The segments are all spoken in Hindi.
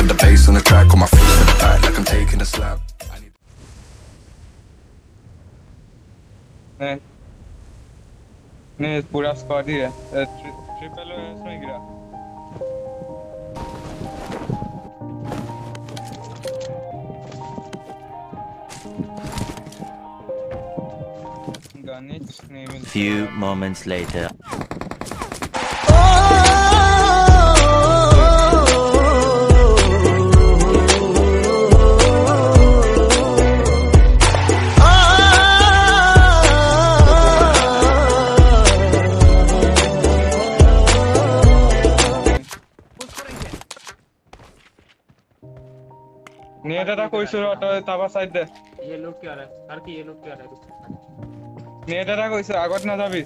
Put the bass on the track, on my face to the back, like I'm taking a slap. I need- नहीं नहीं पूरा स्क्वाड ही है अ, ट्रि, ट्रिपल है इसमें गिरा गाने नहीं मिलते Few moments later. नहीं दादा कोई सुरो ताबा साइड दे ये लोग क्या रहा है सर की ये लोग क्या रहा है नहीं दादा कोई আগত না যাবি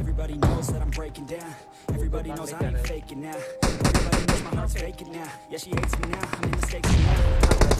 Everybody knows that I'm breaking down. Everybody knows I ain't faking now. Everybody knows my heart's faking now. Yeah, she hates me now. I'm in mistakes now.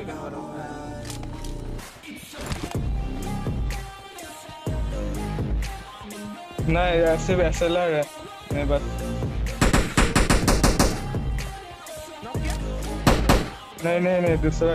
दो आया सेकंड वाला आया नहीं सिर्फ एसएलआर है मेरे पास नहीं नहीं नहीं दूसरा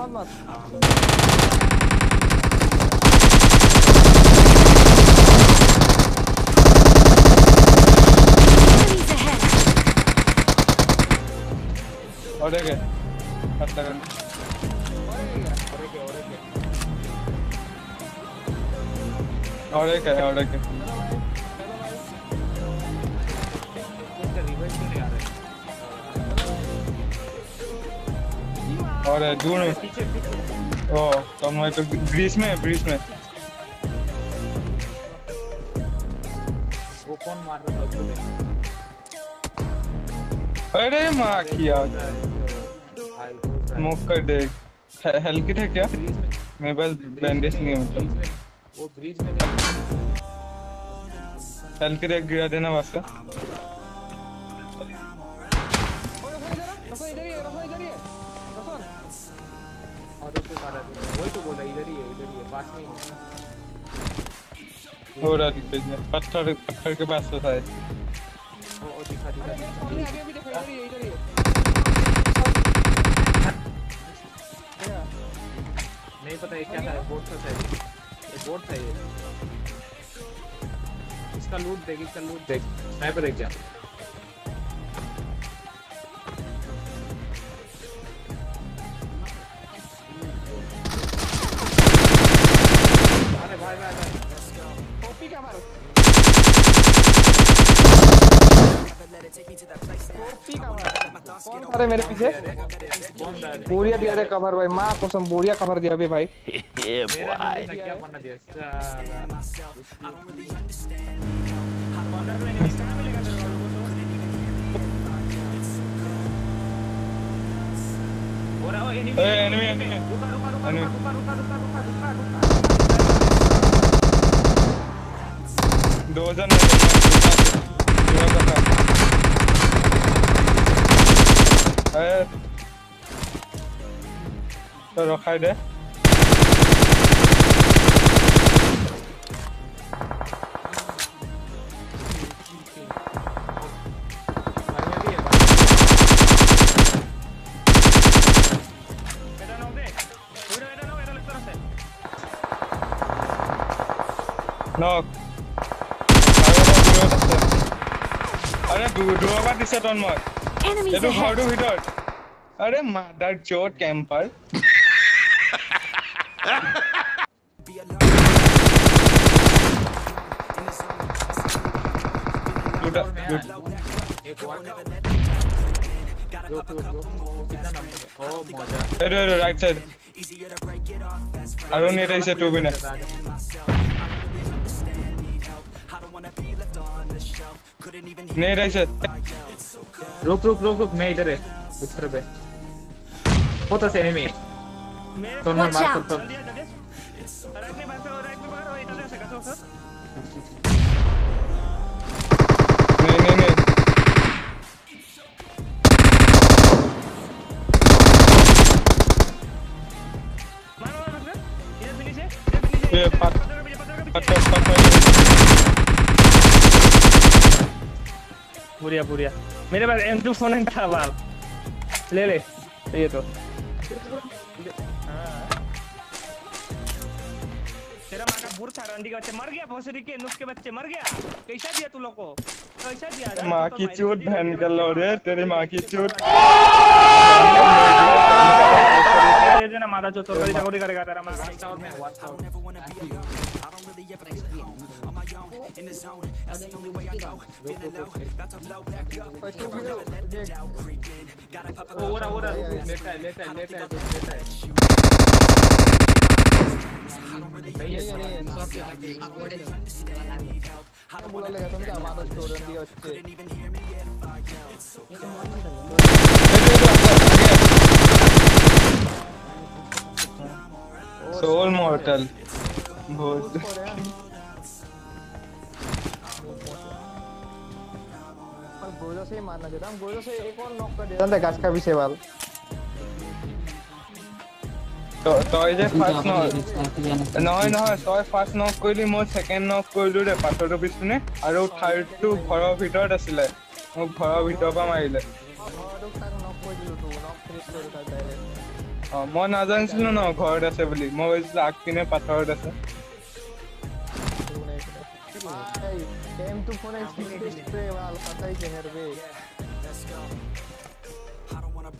Lan Oraya gel. Atla gel. और एक है और एक है और है दूर में। ओ तो मैं तो ग्रीस में है ग्रीस में। वो कौन मार रहा था अरे माँ किया स्मोक कर दे हेल्थ किट है क्या? मेरे पास बैंडेज नहीं है मतलब। वो ब्रिज में हेल्थ किट एक गिरा देना ही है ही है मारा था वही तो बोला इधर ही है इधर ही है पास में। ही है हो रहा है पत्थर पत्थर के पास तो था वो वो दिखा दिखा दिखा आगे आगे भी देखो इधर ही। है इधर ही है नहीं पता ये क्या था बोट था शायद बोट था ये। इसका लूट देख, इसका लूट देख। स्नाइपर देख जा। अरे भाई भाई। भाई कॉपी का मारो मारो कौन मारे मेरे पीछे? बोरिया दिया रे कवर भाई माँ कसम बोरिया कवर दिया बे भाई। boy. नाम क्या बनना दिया? Eh. Tô no? Knock. Ada dua, dua kan di set on mod. Enemies ahead. हाडू हिट आउट अरे मादर चोर कैंपर लूटा एक और Right, right, right side. I don't need a set to win. Ne Recep. Look look look look May there. Bitir be. What is enemy? Don't mark. Don't. बुढ़िया बढ़िया मेरे पास एम टू फ़ोन था बाल ले ले ये तो। तेरा माँ का बुर था रंडी का बच्चे मर गया भोसड़ी के नुस्खे बच्चे मर गया। कैसा दिया तू लोग को? कैसा दिया? माँ की चोट बहन कर लो रे तेरी माँ की चोट। देना मारा जो तोरकारी चाकोरी करेगा तेरा माँ और मैं व्हाट्स आउट ओ ओरा ओरा लेटा है लेटा है लेटा है लेटा है बोला लेगा तुम क्या हमारा स्टूडेंट दिया उसके सोल मॉर्टल बहुत हम गोजा से ही मारना चाहता हम गोजा से एक और नॉक कर देता था गाछ का पीछे वाल তই যে ফাৰ্ষ্ট ন নহয় নহয় তই ফাৰ্ষ্ট নক কৰিলি মই ছেকেণ্ড নক কৰিলো দে পাথৰটো পিছপিনে আৰু থাৰ্ডটো ঘৰৰ ভিতৰত আছিলে মোক ঘৰৰ ভিতৰৰ পৰা মাৰিলে অ মই নাজানিছিলো ন ঘৰত আছে বুলি মই ভাবিছিলো আগপিনে পাথৰত আছে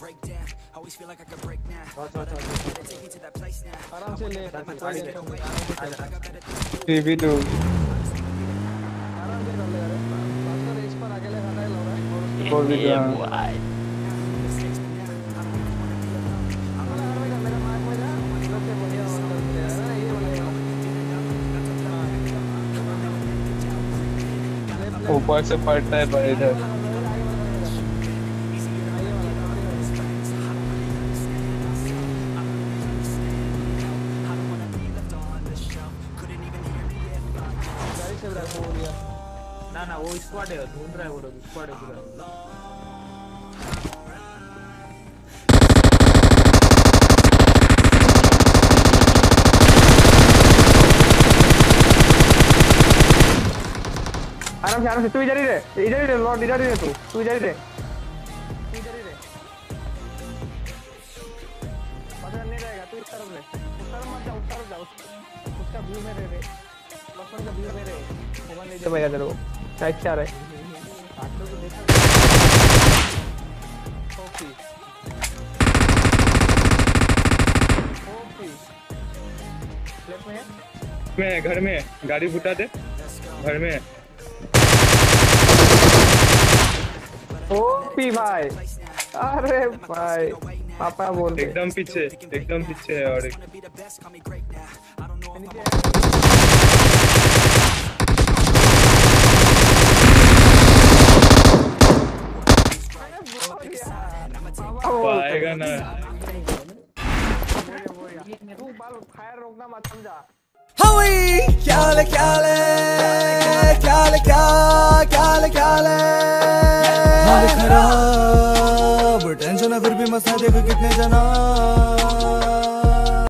break down. Always feel like I could break now. But I gotta take me to that place now. I don't do Yeah, boy. ऊपर से पड़ता है पर इधर। ना ना, वो स्क्वाड है ढूंढ रहा है वो स्क्वाड है पूरा। आराम से आराम से तू इधर ही रहे इधर ही रहे लॉर्ड इधर ही रहे तू तू इधर ही रहे। इधर ही रह पता नहीं रहेगा तू इस तरफ़ रह उस तरफ़ मत जा उस तरफ़ जा उसका व्यू में रह रे लक्ष्मण का व्यू में रह मोबाइल ले जा। भैया तेरे को आ रहा है। हाथों को देखा। है? में घर में है। गाड़ी फुटा दे घर में है। ओपी भाई। अरे भाई पापा बोल एकदम पीछे एकदम पीछे है और आएगा ना। तू फायर रोकना मत समझा। हवई क्या ले क्या ले क्या क्या ख्याल ख्याल है खराब टेंशन है फिर भी मसा देखो कितने जना